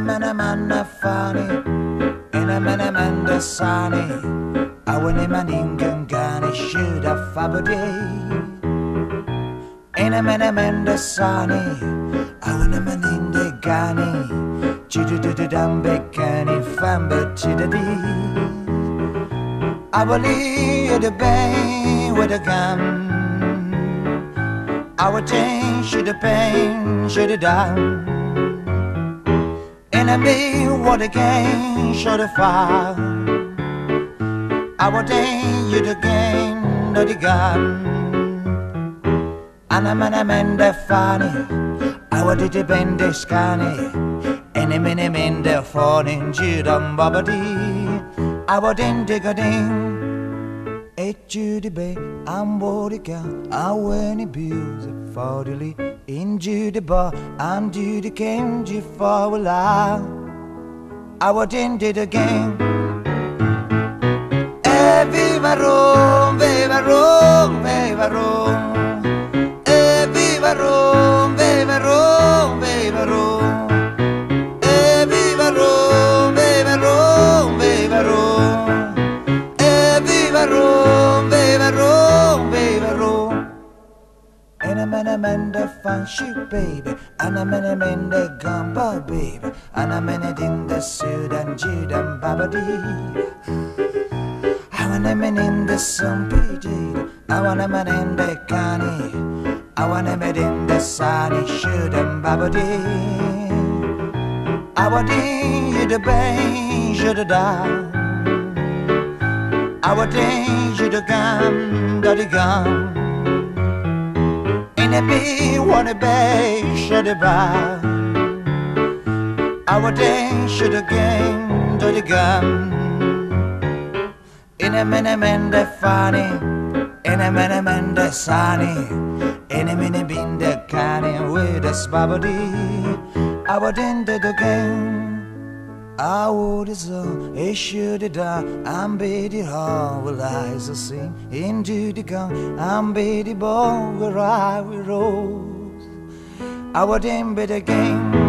mana mana fani Ina mana manda sani Awani maningangani shuda fabadi Ina mana manda sani Awani maninde gani Chidu dambe kani famba chidadi Awali the bay with a gun Our day should have pain should have done enemy what again should have fought. Our day you the game no the gun. Anamana mende fani, our did the bende scani. Enemy mende falling judam babadi. Our din digading. Judy Bay, I'm Bodica, I went abuse fortily in Judy Bar, I'm Judy came G for a while. I was in it again. Eh, viva And I'm an amanda fun shoot, baby. And I'm an amanda gumbo, baby. The suit and jude and babadi. I want a man in the sun, PJ. I want a man in the canny. I want a man in the sunny and babadi. I you the bay, should died. I would you the gun, got the gun. In a bee, wanna be, should have buy. I would should again, do the gun. In a minute, man, the funny. In a minute, man, the sunny. In a minute, been the canny with a spabody. I would end again. I would so it should have done. I'm Betty Hall, will I sing into the gun. I'm Betty Ball, where I will rose. I would end it again.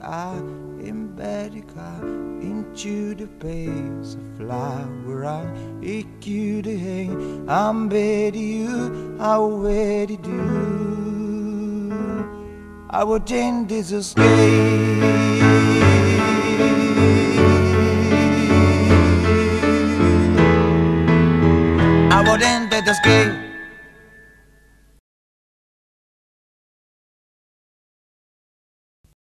Are in Medica into the pace of flower. I'm hang. I'm ready you, how ready do. I would end this escape. I would end this escape.